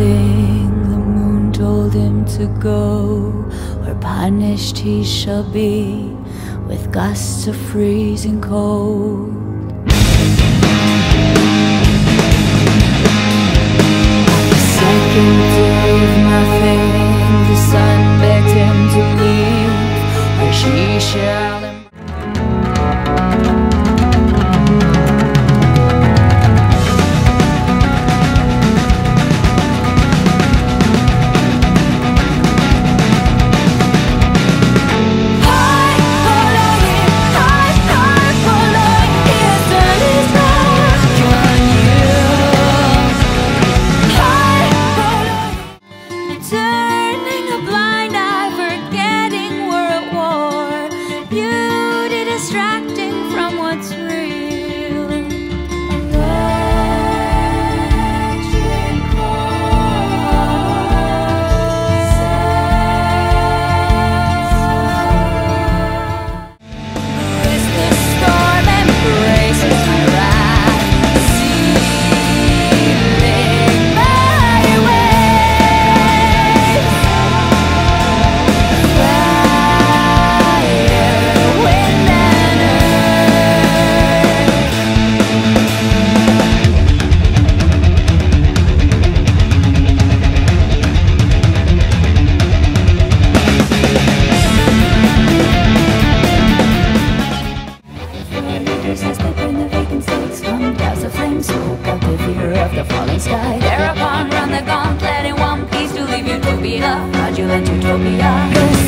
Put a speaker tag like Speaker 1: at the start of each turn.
Speaker 1: nothing, the moon told him to go. Where punished he shall be with gusts of freezing cold. As they burn the vacant stakes From doubts of flames Spoke out the fear of the falling sky. Thereupon run the gauntlet in one piece To leave utopia, fraudulent utopia